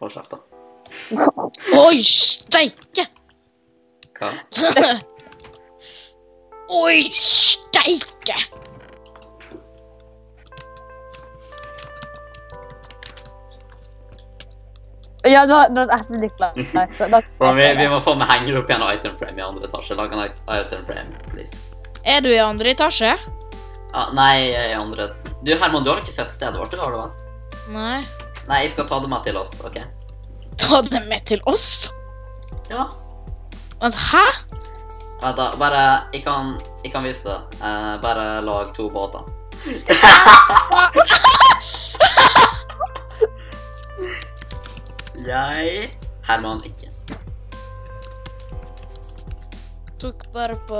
hold kjeft, da. Oi, steike! Hva? Oi, steike! Ja, nå, nå er det klar. Nei, så vi, vi må få med henger opp igjen item frame i andre etasje. Lag en it- item frame, please. Er du i andre etasje? Ah, nei, jeg er i andre Du, Herman, du har ikke sett stedet vårt, har du vel? Nei. Nei, jeg skal ta det med til oss, OK? Ta det med til oss? Ja. Men hæ? Vent, da. Bare Jeg kan, jeg kan vise det. Uh, bare lag to båter. Jeg Herman ikke. Tok bare på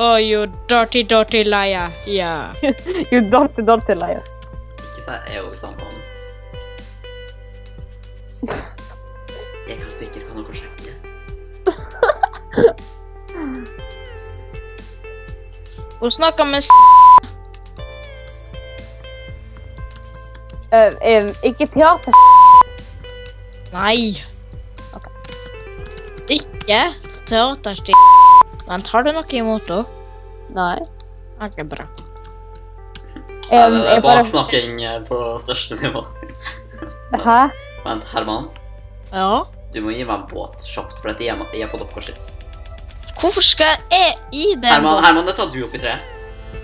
Oh, you dirty, dirty liar. Yeah. You dirty, dirty liar. Ikke si jeg òg sammen. Jeg kan sikkert kan dere sjekke. Hun snakker med s... Uh, um, ikke teater. Nei. Okay. Ikke teaterstil. Men tar du noe imot henne? Nei. Ikke bra. Jeg, er det bare baksnakking eh, på største nivå. Hæ? Vent, Herman. Ja? Du må gi meg en båt kjapt, for dette er, jeg er på dere sitt. Hvorfor skal jeg gi den? Herman, Herman, det tar du opp i treet.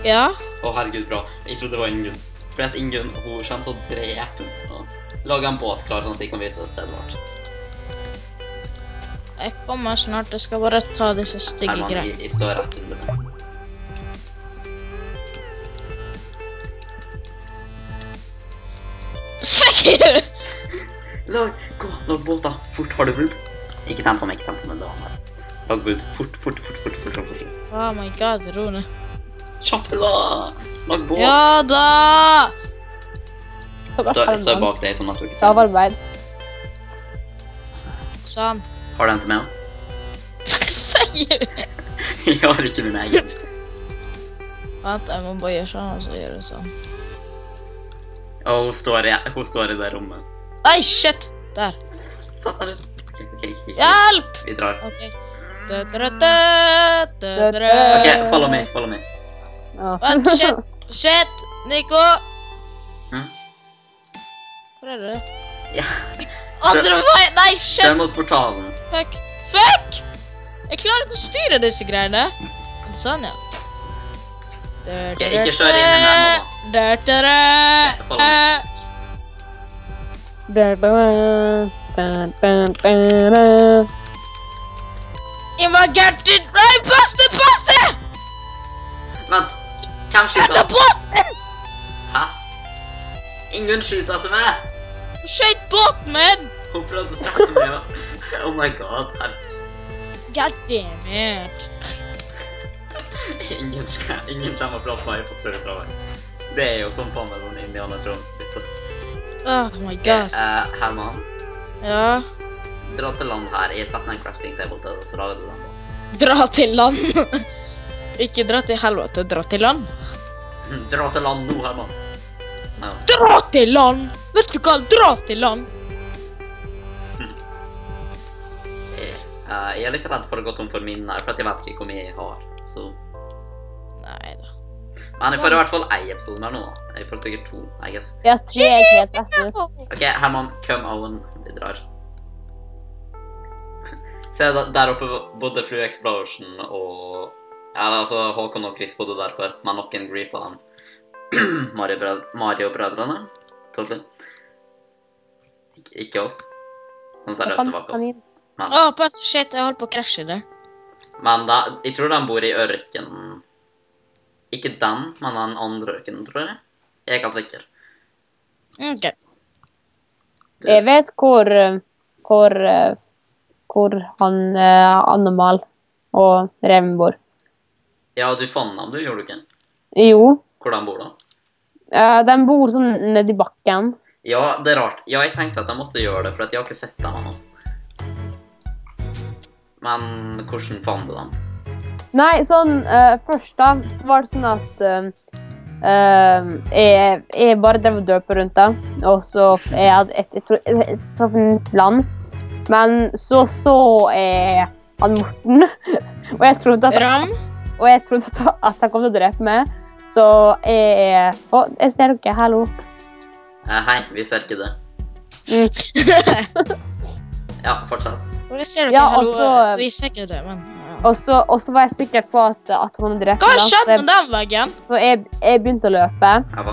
Ja? Å, herregud, bra. Jeg trodde det var Ingunn. For at Ingunn hun kommer til å drepe henne. Lag en båt klar, sånn at de kan vise stedet vårt. Jeg kommer snart. Jeg skal bare ta disse stygge greiene. jeg, står rett under meg. Fuck you! Lag, gå, lag båter. Fort, har du bud? Ikke temp på meg, ikke temp på meg, det var meg. Lag bud. Fort, fort, fort, fort, fort, fort, fort. Oh my god, ro ned. Kjapt, da! Lag båt. Ja da! Stå, jeg står bak deg, sånn at du ikke ser. Samarbeid. Sånn. Har du en til meg? Fuck du? Jeg har ikke min egen. Vent, jeg må bare gjøre sånn, og så gjør jeg sånn. Ja, hun står, i, hun står i det rommet. Nei, shit! Der. Hjelp! Vi drar. OK. Dø, dø, dø, dø, dø. Ok, follow me, follow me. Ja. Vent, shit! Shit! Nico! Hm? Hvor er du? Ja. Andre vei! Nei, Se Kjør mot portalen. Fuck! Fuck! Jeg klarer ikke å styre disse greiene. Sånn, ja. Dør, Ok, dø, ikke kjør inn i den nå, Dør, dør, dør. It! Nei, pass det, pass det! Vent. Hvem skyter? Hæ? Ingen skyter etter meg. Skjøt båten min! Hun prøvde å snakke meg. ja. Oh my god. God damn it. Ingen, skal, ingen kommer og prater med meg på større fravær. Det er jo som faen meg sånn Indiana Jones-litt. Oh my god. eh, Herman, Ja. dra til land her. Jeg setter en crafting table til deg, så lager du den på. Dra til land. Ikke dra til helvete, dra til land. Dra til land nå, Herman. Ja. Dra til land! Vet du hva? Dra til land! Eh, jeg er litt redd for å gå tom for minner, for at jeg vet ikke hvor mye jeg har. Så. Nei da. Men jeg får i hvert fall én episode mer nå, da. Jeg får sikkert to, I guess. Vi har tre helt rett ut. OK, Herman, come on. Vi drar. Se, der oppe bodde Fru Explosion og Eller altså, Håkon og Chris bodde der før, med noen grief av dem. Mario-brødrene. Mario-brødrene. Totally. Ikke, ikke oss. Sånn seriøst, det var ikke oss. Men, Å, pass, shit, jeg holdt på å krasje der. men da, jeg tror de bor i ørkenen. Ikke den, men den andre ørkenen, tror jeg. Jeg er ikke helt sikker. OK. Jeg vet hvor eh, hvor, eh, hvor han eh, Animal og Reven bor. Ja, du fant dem, du, gjorde du ikke? Jo, Hvor de bor, da? eh, de bor sånn nedi bakken. Ja, det er rart. Ja, jeg tenkte at jeg måtte gjøre det, for at jeg har ikke sett dem ennå. Men hvordan fant du dem? Nei, sånn uh, Først da så var det sånn at eh, jeg, jeg bare drev og døpe rundt da. Og så jeg hadde et, jeg, tror- jeg, jeg traff nytt land. Men så så jeg han Morten, og jeg trodde at, Ram. og jeg trodde at, at han kom til å drepe meg. Så jeg Å, jeg ser dere. Hallo. Hei, vi ser ikke det. Mm. Ja, fortsett. Og jeg ser dere Ja, også, og så- Vi ser det, men ja. Og så, var jeg sikker på at, at hun drepte drept Hva har skjedd skjedde med den veggen? Så jeg, jeg begynte å løpe. Jeg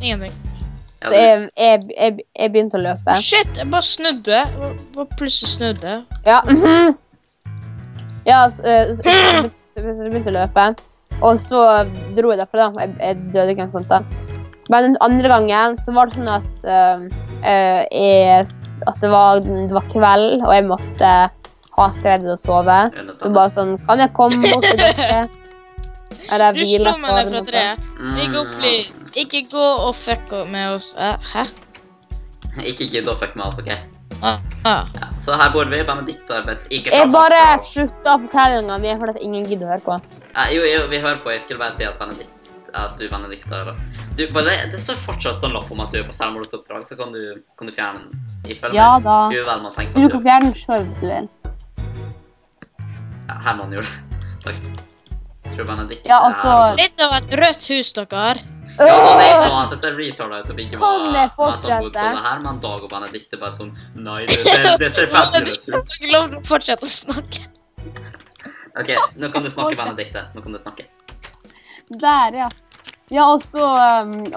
Ingenting. Så jeg, jeg, jeg, jeg begynte å løpe. Shit, jeg bare snudde. Jeg Bare plutselig snudde. Ja. mhm. Ja, så, eh, så, så, jeg begynte- så jeg begynte å løpe. Og så dro jeg derfra, da. Jeg, jeg døde ikke sånt da. Men den andre gangen så var det sånn at uh, eh, jeg, At det var, det var kveld, og jeg måtte ha stedet å sove. Så bare sånn Kan jeg komme bort til dere? Eller Du slo meg ned fra treet. Ikke opp, Mm. Ikke gå og fuck med oss. Eh, Hæ? Ikke gidd å fuck med oss, OK? Ah, ah. Ja, så her bor vi. Benedicte arbeids... Ikke Jeg bare slutta fortellinga mi fordi ingen gidder å høre på. Ja, jo, jo, vi hører på. Jeg skulle bare si at Benedikt at du, Benedicte, eller? Du, bare, det står fortsatt sånn lapp om at du er på selvmordsoppdrag, så kan du, kan du fjerne den. Ifølge Ja da. med å tenke Du kan fjerne den sjøl hvis du vil. ja, Herman gjorde det. Takk. Tror Benedikt Ja, altså så- er Litt av et rødt hus, dere. Ja, da det er sånn at det ser retarda ut å bygge fortsette? bodde sånn her, men Dag og Benedicte bare sånn Nei, det ser, det ser fabulous Du ut. får ikke lov til å fortsette å snakke. OK, nå kan du snakke, Benedikte. Nå kan du snakke. Der, ja. Ja, og så um, uh,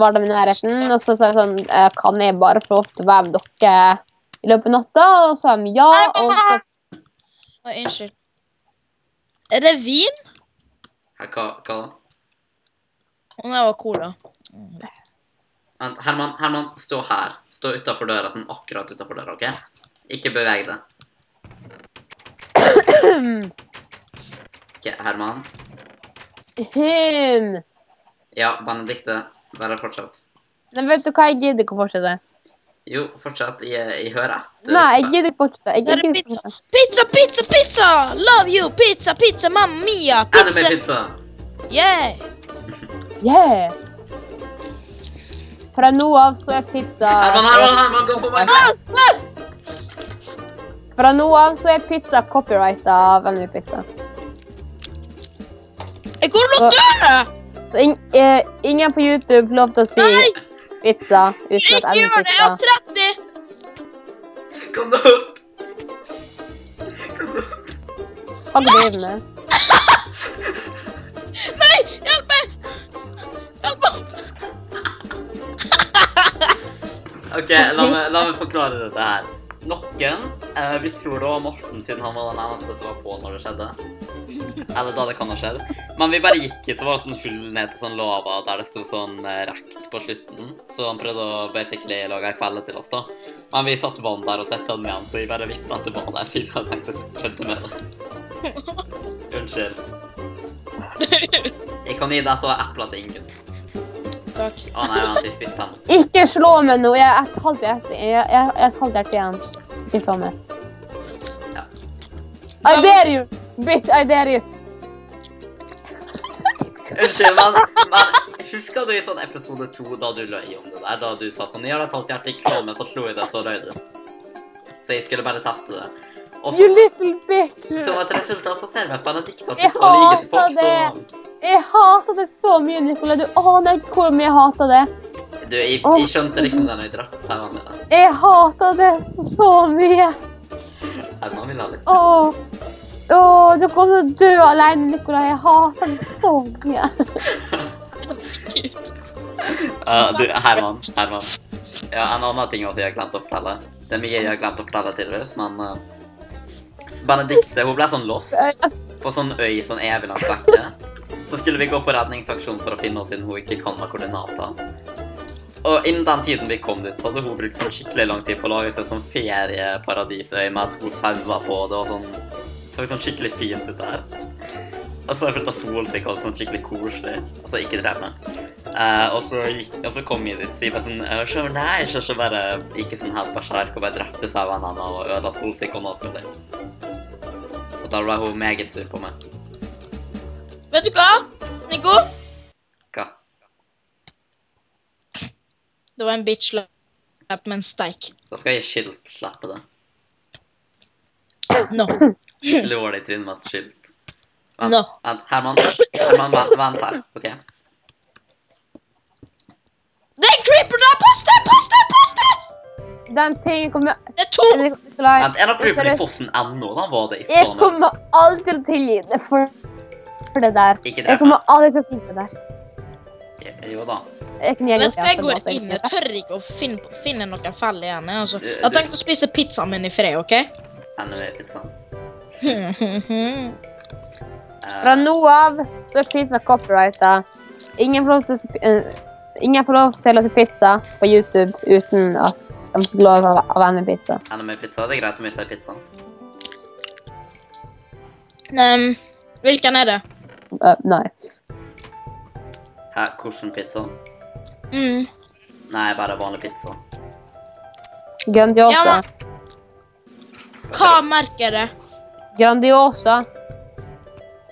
var de i nærheten, og så sa jeg sånn eh, Kan jeg bare få lov til å være med dere i løpet av natta? Og så sa de ja, og så Oi, Unnskyld. Er det vin? Hva, hva da? Å, det var cola. Vent, Herman, Herman, stå her. Stå utafor døra, sånn akkurat utafor døra, OK? Ikke beveg deg. Herman. Hun! Ja, Benedicte. Bare fortsett. Men vet du hva, jeg gidder ikke å fortsette. Jo, fortsett. Jeg, jeg hører etter. Nei, jeg gidder ikke å fortsette. Jeg er gidder ikke pizza. fortsette. Pizza, pizza, pizza! Love you! Pizza, pizza, mamma mia! Anime Pizza! pizza! Yeah! Yeah! Fra nå av så er pizza Herman, Herman, Herman, gå på meg! Fra nå av så er pizza copyrighta av Emily Pizza. Jeg kommer til å dø! Så eh, ingen på YouTube får lov til å si Nei! pizza uten Ikke at Emily gjør det! Jeg Pizza har 30! Kom deg opp! Hva du driver med? Nei! Hjelp meg! Hjelp meg! Ok, la meg, la meg forklare dette her. Noen eh, Vi tror det var Morten, siden han var den eneste som var på når det skjedde. Eller da det kan ha skjedd. Men vi bare gikk hit. og var sånn hull ned til sånn lava der det sto sånn eh, rekt på slutten. Så han prøvde å basically lage ei felle til oss, da. Men vi satt vann der og tetta den igjen, så vi bare visste at det var der siden jeg tenkte å kødde med det. Unnskyld. Jeg kan gi deg et eple til Ingunn. Takk. Å nei, vent, jeg spiste dem. Ikke slå meg nå! Jeg er et halvt hjerte jeg, jeg, jeg er et halvt hjerte igjen. Ikke slå meg. Ja. I dare you! Bitch, I dare you! Unnskyld, men, men husker du i sånn episode to da du løy om det der? Da du sa sånn det er et halvt hjerte, i meg, så slo jeg det, så løy du. Så jeg skulle bare teste det. Og You little bitch! som et resultat så ser vi at Benedicte Jeg slutter å like til folk, hater så Jeg hater det så mye, Nicolai. Du aner ikke hvor mye jeg hater det. Du, jeg, jeg skjønte liksom det når jeg drepte sauene mine. Jeg hater det så mye. Emma vil ha litt. Åh, åh, du kommer til å dø alene, Nikolai. Jeg hater deg så mye. Du, Herman. Herman. Ja, en annen ting også jeg har glemt å fortelle. Det er mye jeg har glemt å fortelle, tydeligvis, men uh, Benedicte hun ble sånn lost på sånn øy, sånn evig langt vekke. Så skulle vi gå på redningsaksjon for å finne henne siden hun ikke kan ha koordinater. Og innen den tiden vi kom dit, hadde hun brukt sånn skikkelig lang tid på å lage seg sånn ferieparadisøy med to sauer på. Det var sånn, så sånn skikkelig fint ut der. Og så flytta solstikk og alt sånn skikkelig koselig. Og så ikke drev med. Eh, og, så gikk, og så kom jeg dit og bare sånn «Øh, så, Nei, så, så bare gikk sånn helt berserk og bare drepte sauene hennes og ødela solstikk og alt mulig. Og da ble hun meget sur på meg. Vet du hva, Nico? Hva? Det var en bitch-slap med en steik. Da skal jeg skilt-slappe det. No. Slår deg i trynet med et skilt. Vent, No. vent. Herman. Herman, vent, vent her. OK? Det er en creeper der! Poste, poste, poste! deg! Den tingen kommer Det er to! Vent, Er det creeper i Fossen ennå? Da var det i Jeg sånn kommer aldri til å tilgi det for, for det der. Ikke Jeg drep meg. kommer aldri til å finne det der. Jo da. Jeg hva, jeg går inn. Jeg tør ikke å finne, finne noen fell igjen. jeg, Altså. Jeg har tenkt å spise pizzaen min i fred, OK? Anime-pizzaen. Fra nå av så er pizza copyrighta. Ingen får til å eh, Ingen får lov til å se pizza på YouTube uten at de får lov av være en pizza. Anime-pizza. Det er greit om jeg sier pizza. Um, hvilken er det? Uh, nei. Hæ, hvordan pizza? Mm. Nei, bare vanlig pizza. Grandiosa. Ja, Hva merker det? Grandiosa.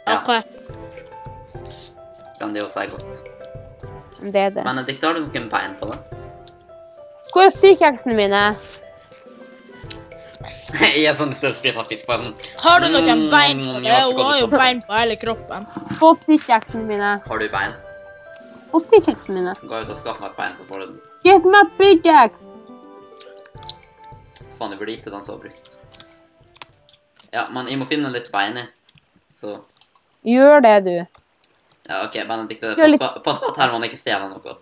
Ja. OK. Grandiosa er godt. Det er det. Benedicte, har du noen bein på det? Hvor er pikeksene mine? jeg er sånn større spist av fisk på den. Har du noen Mm, bein på det? Hun har jo bein på hele kroppen. Få pikeksene mine. Har du bein? Få pikeksene mine. Gå ut og skaff meg et bein, så får du den. Get my pickaxe! Faen, jeg burde gitt til den som har brukt. Ja, men jeg må finne litt bein i. Så Gjør det, du. Ja, OK, Benedicte, pass litt- på at Herman ikke stjeler noe.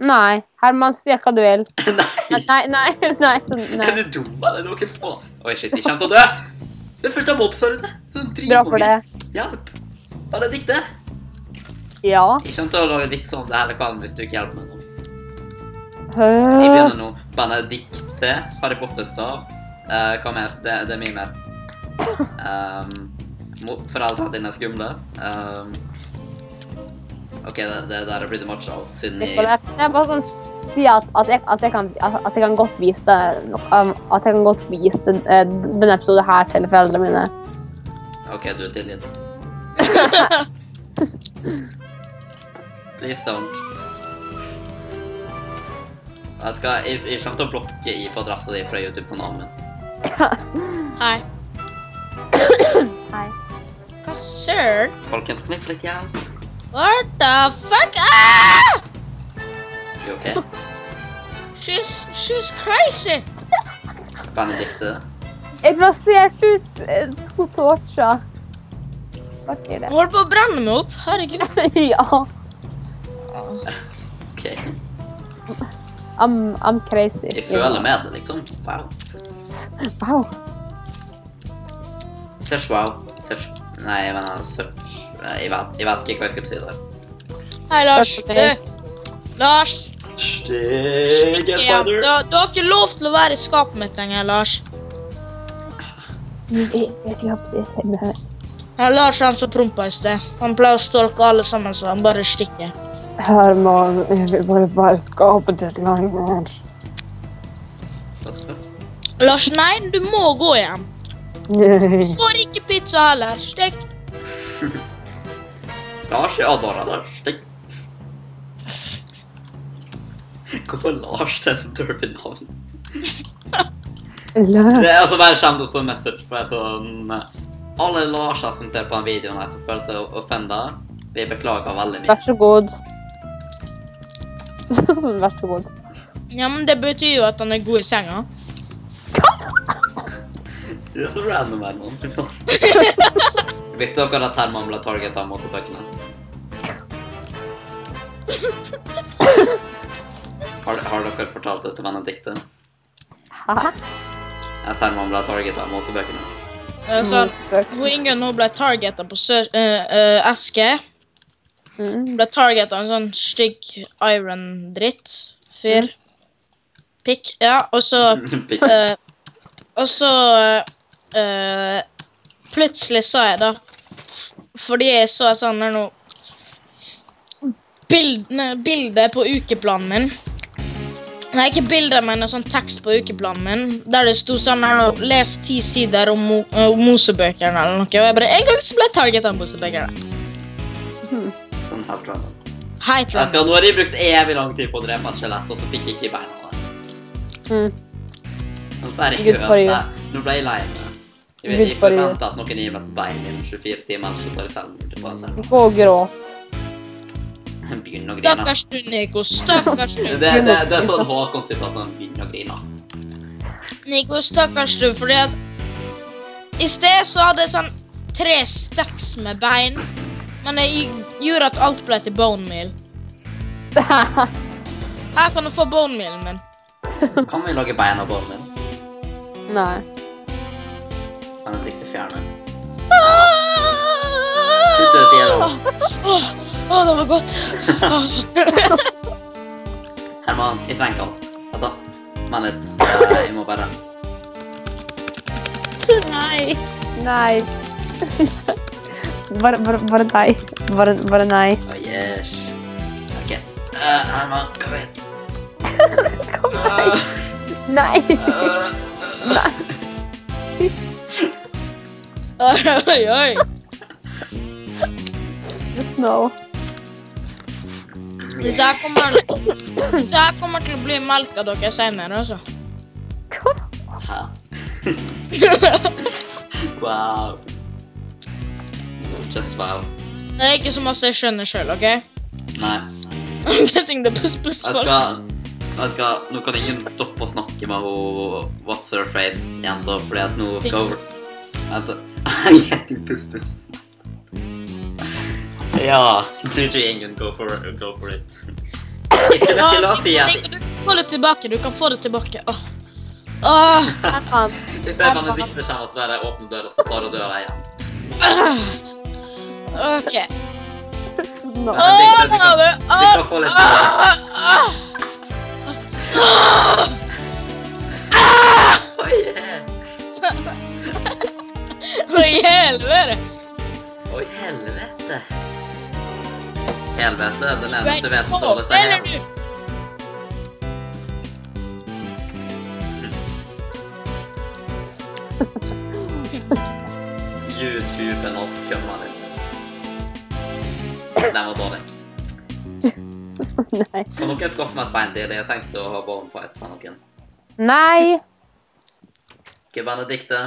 Nei. Herman, si hva du vil. Nei! Nei, nei, nei. sånn, Er du dum, eller? Du må ikke få Oi, shit, jeg kommer til å dø! Det er fullt av mobs her ute. Sånn for det. Hjelp! Benedicte! Ja. Jeg kommer til å lage vits om det hele kvelden hvis du ikke hjelper meg nå. Jeg begynner nå. Benedicte, Harry Potter-stav. Uh, hva mer? Det, det er mye mer. Um, foreldrene dine er skumle. Um, OK, det, det der er pretty much alt, siden jeg Jeg bare kan si at, at, jeg, at, jeg kan, at jeg kan godt vise um, At jeg kan godt vise eh, denne episoden her til foreldrene mine. OK, du er tilgitt. Please don't. Vet du hva, jeg, jeg kommer til å blokke i på adressa di fra YouTube-kanalen min. Hei. Hva søren? Folkens, kan jeg få litt hjelp? What the fuck? Ah! You OK? She's, she's crazy. Benedicte? Jeg plasserte ut eh, to torcher. Hva sier det? Hun holder på å brenne meg opp. Herregud. ja. OK. I'm, I'm crazy. Jeg føler med det, liksom. Wow. Wow. Search wow. Search Nei, jeg mener search Jeg vet, jeg vet ikke hva jeg skal si der. Hei, Lars. Du. Lars. Stygge Ja, du, du har ikke lov til å være i skapet mitt lenger, Lars. Jeg vet ikke det. Ja, Lars er han som prompa i sted. Han pleier å stalke alle sammen, så han bare stikker. Herman, jeg vil bare bare skape ditt lenger. Lars, nei, du må gå hjem. Får ikke pizza heller. Stikk. Lars, ja, bare Lars. Stikk. Hvorfor Lars det er så dirty navn? Det er altså bare kjent som message på sånn Alle Larser som ser på den videoen her som føler seg offenda, vi beklager veldig mye. Vær så god. Vær så god. Ja, men det betyr jo at han er god i senga. Du er så random her, mann. Fy faen. Visste dere at Herman ble target av motorbøkene? Har, har dere fortalt det til Benedicte? Hæ? At Herman ble target av motorbøkene? Eh, Så hun Ingunn hun ble targeta på sør, eh, eh, Eske. Mm. Ble targeta av en sånn stygg iron-dritt-fyr. Pikk. Ja, og så eh, Og så eh, Plutselig sa jeg da Fordi jeg så sånn her noe bild, bilde på ukeplanen min. Nei, ikke bilde, men en sånn tekst på ukeplanen min. Der det sto sånn her nå Les ti sider om, Mo, eh, om Mosebøkene eller noe. Og jeg bare En gang så ble jeg target av Mosebøkene. Sånn helt random. Helt Jeg nå har de brukt evig lang tid på å drepe et skjelett, og så fikk jeg ikke beina av det. Mm. Men seriøst, er det jeg- nå ble jeg lei meg. Jeg, jeg for at noen gir meg et bein innen 24 timer, så tar jeg ut på den selv. Gå og gråt. Begynn å grine. Stakkars du, Nico. Stakkars du. det, det, det er sånn Håkon sitter at han begynner å grine. Nico, stakkars du, fordi at I sted så hadde jeg sånn tre steps med bein, men jeg gjorde at alt ble til bone meal. Her kan du få bone mealen min. Kan vi lage bein av bone meal? Nei. Kan jeg drikke fjerne? Kutt ut i Å, det var godt. Herman, jeg trenger alt. Vent da. Vent litt. Jeg må bare Nei. Nei. bare, bare, bare nei. Bare, bare nei. Å, yes. Ok. Eh, Herman, kom hit. Eh, Nei. eh, Nei. Oi, oi, oi. Just no. Dette her kommer, dette her kommer til å bli melka dere senere, altså. Wow. Just wow. Det er ikke så masse jeg skjønner sjøl, OK? Nei. I'm getting the puss puss folk? Vet du hva? Nå kan ingen stoppe å snakke med henne What's her face-jenta, fordi at nå skal hun Altså Getting puss puss. Ja. GG Ingen, go for, go for it. Jeg skulle til å si at Du kan få det tilbake. Du kan få det tilbake. Åh. Her faen. er stedet for at dikter er så bare åpner døra, så tar du døra igjen. OK. Åh, du kan få litt Oi, helvete. i helvete. Helvete, er den eneste holder seg du. YouTube skumma litt. Den var dårlig. Nei. Kan noen skaffe meg et bein til? Jeg har tenkt å ha bonefight med noen. Nei. Ok, Benedikte.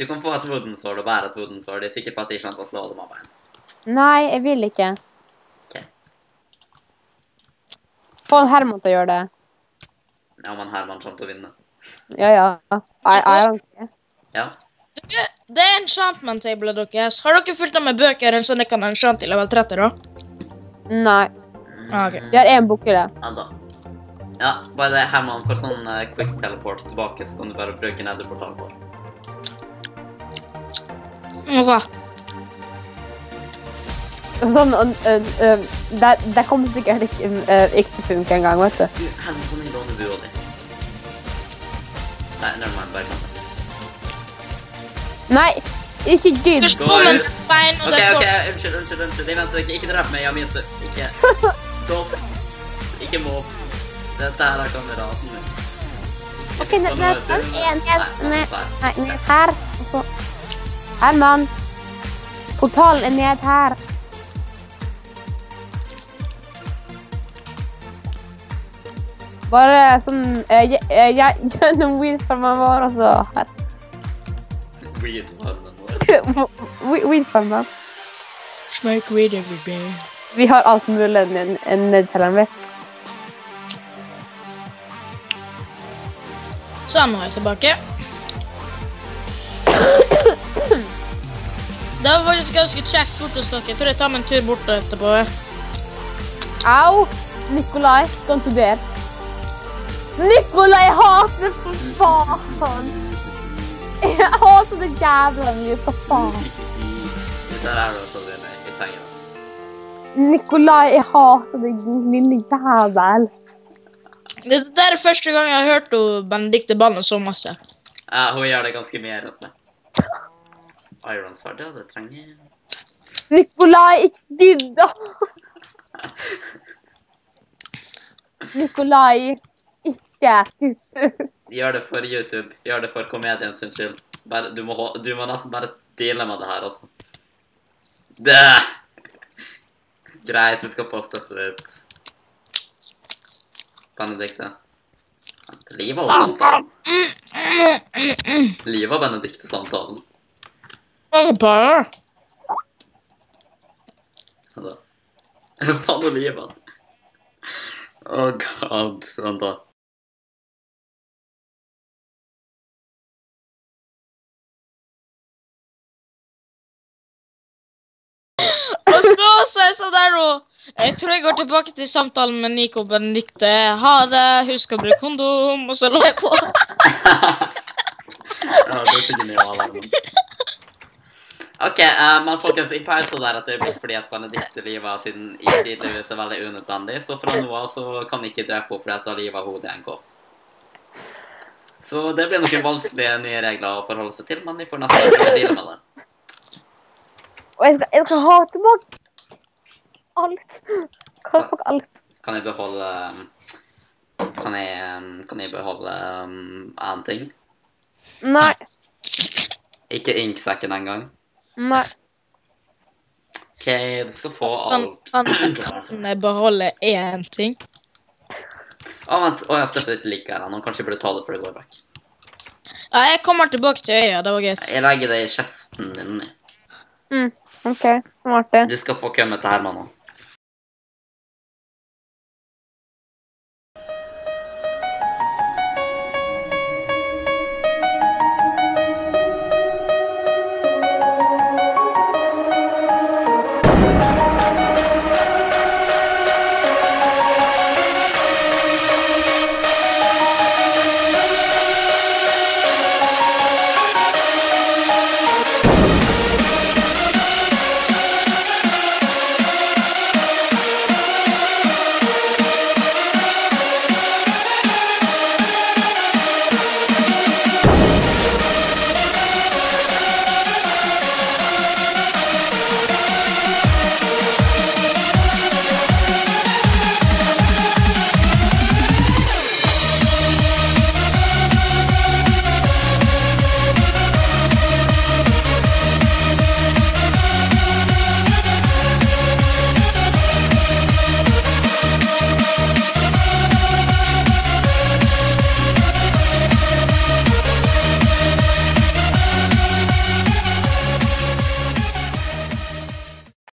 Du kan få et hodensår og bære et hodensår. De er sikre på at de ikke kommer til å slå dem av bein. Nei, jeg vil ikke. Ok. Få Herman til å gjøre det. Ja, men Herman kommer til å vinne. Ja, ja. I, I don't care. Ja. Det er enchantment table deres. Har dere fulgt med bøker så dere kan enchante i level 30, da? Nei. Ah, ok. Vi har én bok i det. Ja da. Ja, bare det, Herman, for sånn eh, quick teleport tilbake, så kan du bare bruke nederportalen vår. Hva? Sånn, øh, øh, øh, det, det kommer sikkert ikke, øh, ikke til å funke engang, vet du. Du, Herman, på jeg låne bua di? Nei, never mind, bare. Nei, ikke gidd. Først ut. et bein, og Ok, ok, unnskyld, unnskyld, unnskyld. Jeg venter ikke, ikke drep meg, jeg har mye stø... Ikke... Stopp. Ikke mobb. Dette her er kameraten min. Ikke Ok, det er på En, noe ned, til- ned, Nei, ned, der. Ned her. Og så Herman. Portalen er ned her. Bare sånn eh, jeg- jeg- Gjennom weedfarmen vår, og så her. Weed-farmen vår. We- Weedfarmen. Smoke weed every day. Vi har alt mulig nedi kjelleren, vi. Så nå er jeg tilbake. Det var faktisk ganske kjekt bort hos dere. Jeg tror jeg tar meg en tur bort etterpå. Au! Nikolai, don't do that. Nikolai, jeg hater for faen! Jeg hater det jævla mye, for faen. Dette er det også dine i sengen. Nikolai, jeg hater det, lille jævel. Det det er første gang jeg har hørt Benedicte banne så masse. Ja, hun gjør det ganske mye rett med. Iron Sword, ja, det trenger... Nikolai, ikke gidd da! Nikolai, ikke YouTube. Gjør det for YouTube. Gjør det for komedien sin skyld. Bare, du, må, du må nesten bare deale med det her, altså. Det. Greit, vi skal få støtte ditt. Benedikte. Livet Liv og samtalen. Liv og Benedikte Bare. Altså. Faen og livet. han. Oh god. Vent, da. Og så sa jeg sånn der nå Jeg tror jeg går tilbake til samtalen med Nico Benedicte. Ha det, husk å bruke kondom. Og så lå jeg på. Ja, det er. OK, uh, men folkens, jeg pauser der det er fordi at Benedicte Liva sin i tydeligvis er veldig unødvendig. Så fra nå av så kan jeg ikke drepe henne fordi at da Liva hodet i en kopp. Så det blir noen vanskelige nye regler å forholde seg til, men vi får nesten deale med det. Og jeg skal, jeg skal ha tilbake alt. Tilbake alt. Kan jeg beholde Kan jeg, kan jeg beholde um, annen ting? Nei. Ikke inksekken engang? Nei. OK, du skal få alt. kan, kan beholde én ting? Å, vent. Å, jeg støtter ikke like her nå. Kanskje jeg burde ta det før det går vekk. Ja, jeg kommer tilbake til øya. Det var greit. Jeg legger det i kjesten din. Mm, OK. Smart, det. Du skal få komme til Herman nå.